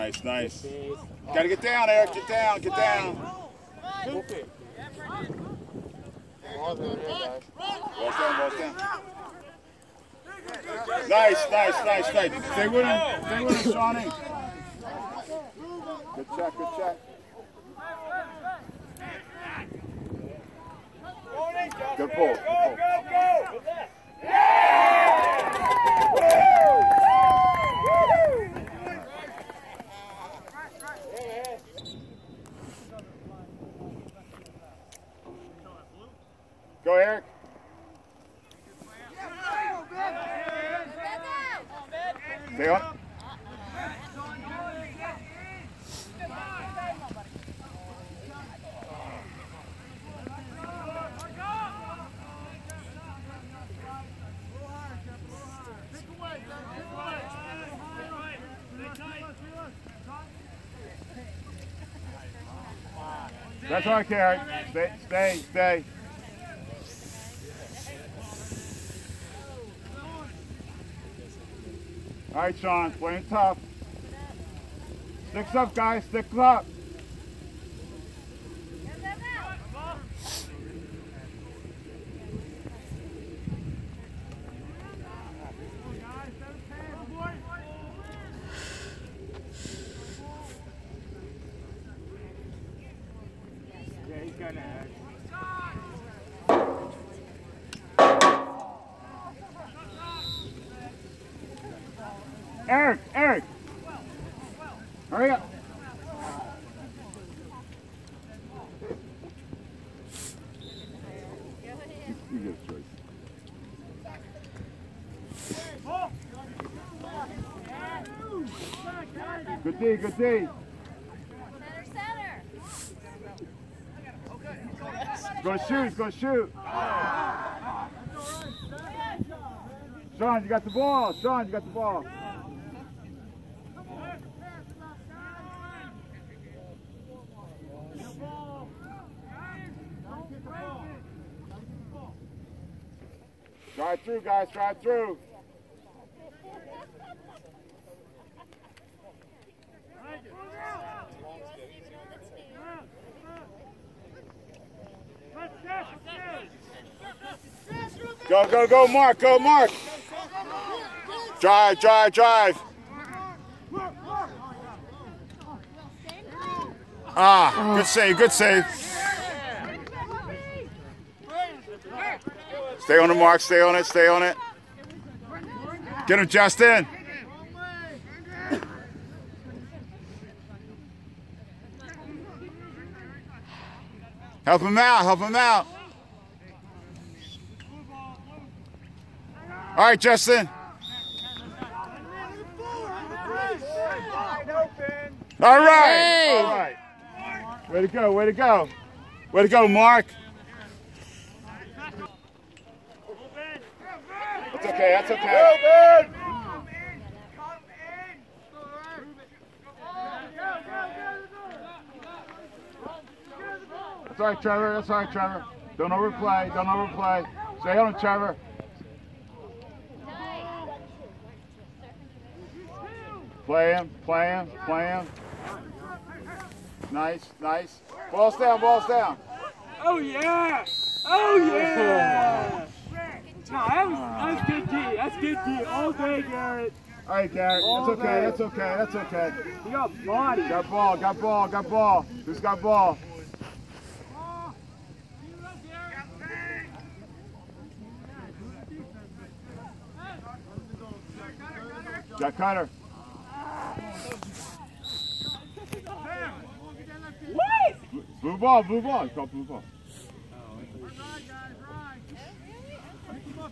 Nice, nice. Gotta get down, Eric. Get down, get down. Balls down, balls down. Nice, nice, nice, nice. Stay with him. Stay with him, Shawnee. Good check, good check. Good pull. Go, Eric. On. That's right, Eric. Stay, stay, stay. All right, Sean, playing tough. Sticks up, guys, sticks up. Eric, Eric. Hurry up. Good D, good D. Center, center. Go shoot, go shoot. Sean, you got the ball. Sean, you got the ball. Through, guys. Drive through. Go, go, go, Mark. Go, Mark. Drive, drive, drive. Ah, good save, good save. Stay on the mark, stay on it, stay on it. Get him, Justin. Help him out, help him out. All right, Justin. All right. All right. Way to go, way to go. Way to go, Mark. Okay, that's okay. That's all right, Trevor. That's all right, Trevor. Don't overplay. Don't overplay. Stay on it, Trevor. Play him, play him, play him. Nice, nice. Balls down, balls down. Oh yeah! Oh yeah! Oh. No, that was, that was good D. That's good all day, Garrett. All right, Garrett. All That's okay, day. that's okay, that's okay. You got body. Got ball, got ball, got ball. Who's got ball? Jack Cutter. What? Blue ball, blue ball. It's called blue ball.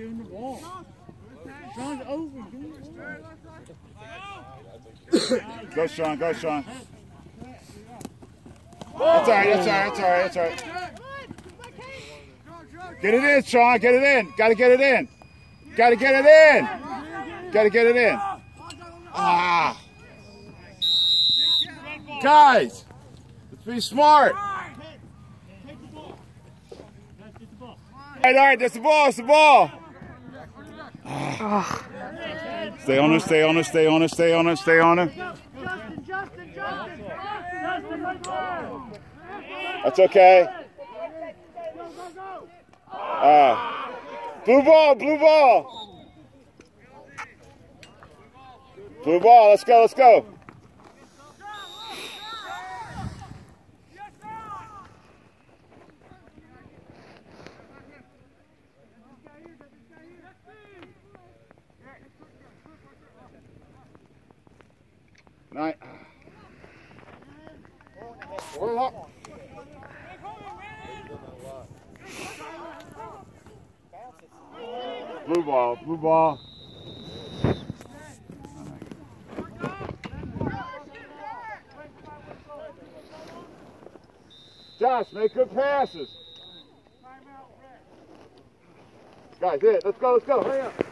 Get in the wall. Sean's over. Go, Sean, go, Sean. That's all right, that's all right, that's all right, that's all right. Get it in, Sean, get it in. Gotta get it in. Gotta get it in. Gotta get it in. Ah. Guys, let's be smart. All right, all right, that's the ball, that's the ball. Ah. Stay on her, stay on her, stay on her, stay on her, stay on her. That's okay. Ah. Blue ball, blue ball. Blue ball, let's go, let's go. Blue ball, blue ball. Josh, make good passes. Guys, hit. Let's go, let's go. Hurry up.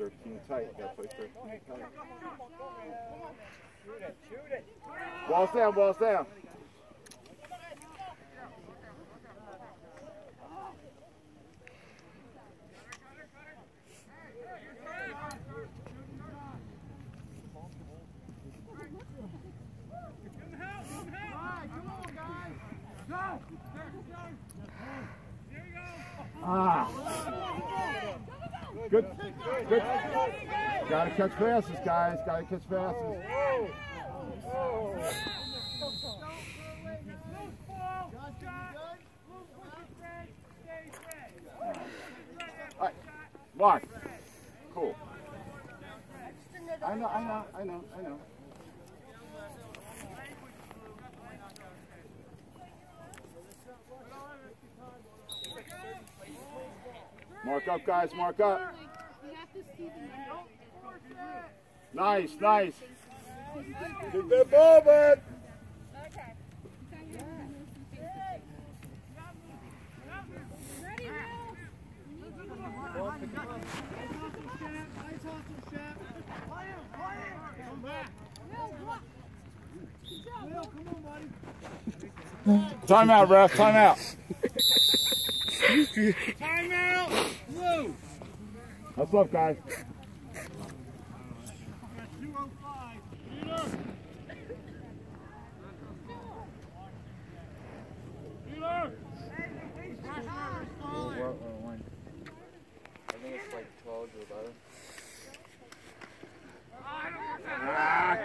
13 tight. Gotta play 13 tight. Balls down, balls down. Good. Gotta catch passes, guys. Gotta catch passes. Mark. Cool. I know, I know, I know, I know. Mark up, guys. Mark up. Nice, nice. Keep that ball back. Time out, ref. Time out. Timeout. Blue. What's up, guys?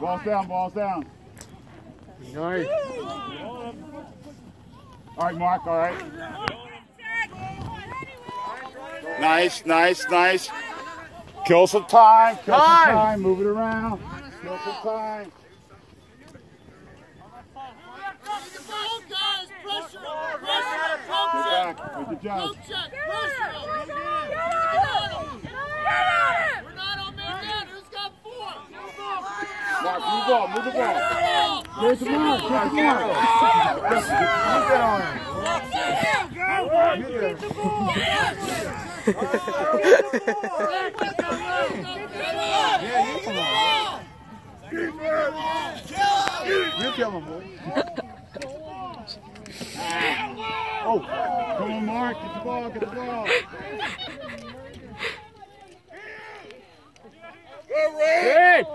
Balls down, balls down. Nice. All right, Mark, all right. Nice, nice, nice. Kill some time, kill some Time. time, move it around. Kill some time. Get back, with the judge. Mark, move ball, move the ball. There's the mark. There's the mark. You kill him, boy. Oh, come on, Mark. Get the ball, get the ball. Good.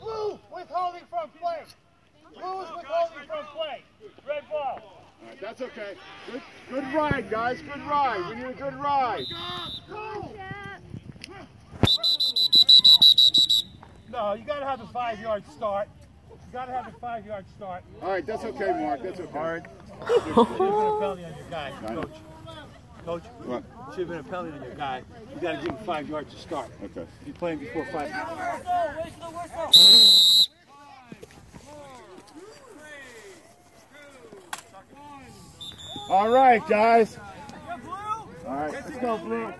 Blue withholding from play. Blue is withholding from play. Red ball. All right, that's okay. Good, good ride, guys. Good ride. We need a good ride. No, you gotta have a five yard start. You gotta have a five yard start. All right, that's okay, Mark. That's okay. Hard. Should have been a penalty on your guy, coach. Coach, What? should have been a penalty on your guy. You gotta give him five yards to start. Okay. If you're playing before five. All right, guys. All right, let's go, Blue.